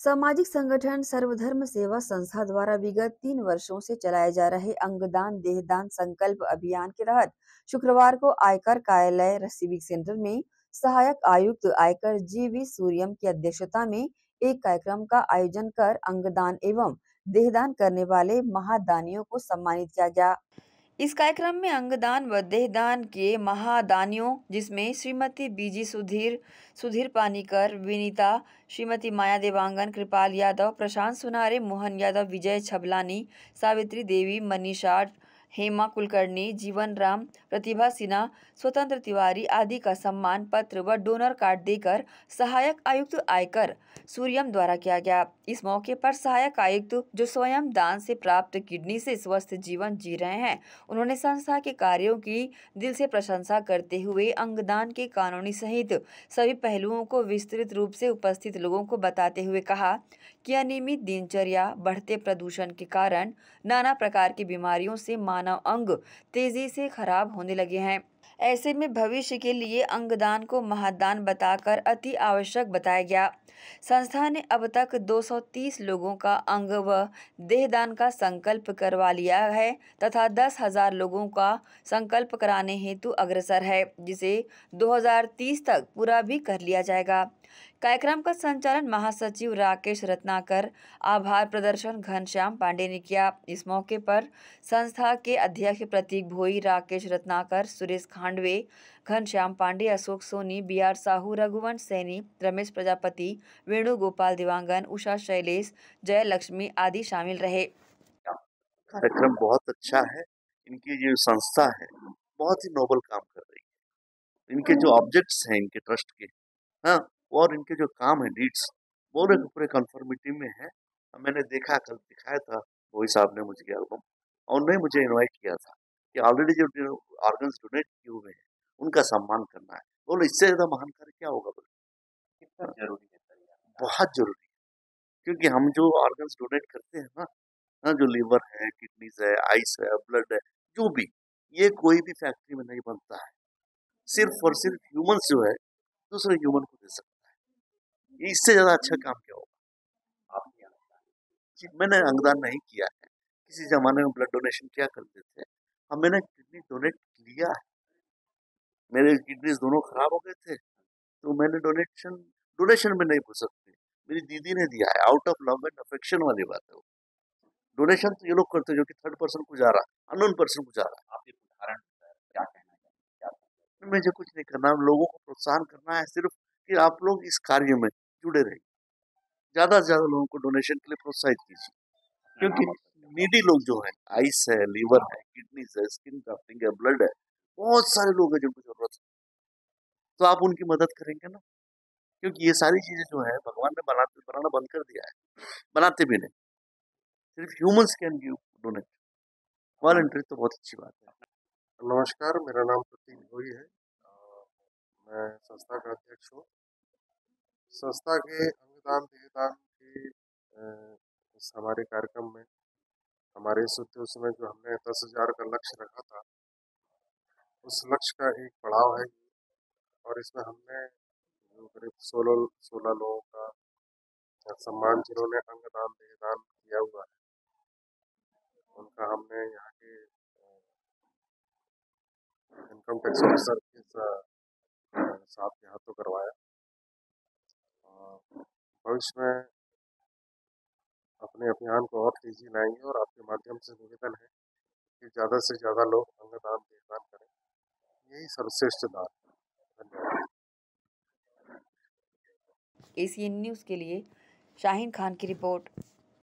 सामाजिक संगठन सर्वधर्म सेवा संस्था द्वारा विगत तीन वर्षों से चलाए जा रहे अंगदान देहदान संकल्प अभियान के तहत शुक्रवार को आयकर कार्यालय सिविक सेंटर में सहायक आयुक्त आयकर जीवी सूर्यम की अध्यक्षता में एक कार्यक्रम का आयोजन कर अंगदान एवं देहदान करने वाले महादानियों को सम्मानित किया गया। इस कार्यक्रम में अंगदान व देहदान के महादानियों, जिसमें श्रीमती बीजी सुधीर सुधीर पानीकर, विनीता, श्रीमती माया देवांगन, कृपाल यादव, प्रशांत सुनारे, मोहन यादव, विजय छबलानी, सावित्री देवी, मनीषा हेमा कुलकर्णी, जीवन राम, प्रतिभा सिन्हा, स्वतंत्र तिवारी आदि का सम्मान पत्र व डोनर कार्ड देकर सहायक आयुक्त आयकर सूर्यम द्वारा किया गया। इस मौके पर सहायक आयुक्त जो स्वयं दान से प्राप्त किडनी से स्वस्थ जीवन जी रहे हैं, उन्होंने संस्था के कार्यों की दिल से प्रशंसा करते हुए अंगदान के कानूनी सहित सभी पहलुओं को विस्तृत रूप से उपस्थित लोगों को बताते हुए कहा कि अनियमित दिनचर्या, बढ़ते प्रदूषण के कारण नाना प्रकार की बीमारियों से मानव अंग तेज़ी से खराब होने लगे हैं। ऐसे में भविष्य के लिए अंगदान को महादान बताकर अति आवश्यक बताया गया। संस्था ने अब तक 230 लोगों का अंग व देहदान का संकल्प करवा लिया है तथा दस हज़ार लोगों का संकल्प कराने हेतु अग्रसर है, जिसे 2030 तक पूरा भी कर लिया जाएगा। कार्यक्रम का संचालन महासचिव राकेश रत्नाकर आभार प्रदर्शन घनश्याम पांडे ने किया। इस मौके पर संस्था के अध्यक्ष प्रतीक भोई राकेश रत्नाकर सुरेश खांडवे घनश्याम पांडे अशोक सोनी बी आर साहू रघुवंश सैनी रमेश प्रजापति वेणुगोपाल दिवांगन उषा शैलेश जय लक्ष्मी आदि शामिल रहे। कार्यक्रम बहुत अच्छा है। इनकी जो संस्था है बहुत ही नोबल काम कर रही है। इनके जो ऑब्जेक्ट्स हैं इनके ट्रस्ट के। हाँ। और इनके जो काम है नीड्स वो लोग पूरे कन्फर्मिटी में है। मैंने देखा कल दिखाया था वही साहब ने मुझे एल्बम और उन्होंने मुझे इनवाइट किया था कि ऑलरेडी जो ऑर्गन्स डोनेट किए हुए हैं उनका सम्मान करना है। बोलो इससे ज़्यादा महान कार्य क्या होगा बोले? कितना ज़रूरी है बहुत ज़रूरी है क्योंकि हम जो ऑर्गन्स डोनेट करते हैं ना ना जो लीवर है किडनीज है आइस है ब्लड है जो भी ये कोई भी फैक्ट्री में नहीं बनता है। सिर्फ़ और सिर्फ़ ह्यूमंस जो है दूसरे ह्यूमन को दे सकते इससे ज़्यादा अच्छा काम क्या होगा? आप मैंने अंगदान नहीं किया है। किसी ज़माने में ब्लड डोनेशन क्या करते थे? हम मैंने किडनी डोनेट लिया है। मेरे किडनीज दोनों खराब हो गए थे तो मैंने डोनेशन डोनेशन में नहीं भूल सकते मेरी दीदी ने दिया है। Out of love and affection वाली बात है डोनेशन तो ये लोग करते जो कि थर्ड पर्सन को जा रहा है अनोन पर्सन को जा रहा है। आप उदाहरण क्या कहना मुझे कुछ नहीं करना, लोगों को प्रोत्साहन करना है सिर्फ़ कि आप लोग इस कार्य में जुड़े रहिए ज़्यादा से ज़्यादा लोगों को डोनेशन के लिए प्रोत्साहित कीजिए। क्योंकि नीडी लोग जो है आइस है लीवर है किडनी है स्किन ग्राफ्टिंग है ब्लड है बहुत सारे लोग हैं जिनको ज़रूरत है। तो आप उनकी मदद करेंगे ना? क्योंकि ये सारी चीज़ें जो है भगवान ने बनाते बनाना बंद कर दिया है। बनाते भी नहीं। सिर्फ़ humans can give donate voluntary तो बहुत अच्छी बात है। नमस्कार मेरा नाम प्रतीक भोई है। मैं संस्था का अध्यक्ष हूँ। संस्था के अंगदान देहदान के हमारे कार्यक्रम में, हमारे इस उद्देश्य में जो हमने दस हज़ार का लक्ष्य रखा था, उस लक्ष्य का एक पड़ाव है। और इसमें हमने जो करीब सोलह सोलह लोगों का सम्मान जिन्होंने अंगदान, देहदान किया हुआ है, उनका हमने यहाँ के इनकम टैक्स ऑफिसर के साथ यहाँ तो करवाया। भविष्य में अपने अभियान को और तेज़ी लाएँगे और आपके माध्यम से निवेदन है कि ज़्यादा से ज़्यादा लोग अंगदान देहदान करें। यही सर्वश्रेष्ठ दान धन्यवाद। एसीएन न्यूज़ के लिए शाहीन खान की रिपोर्ट।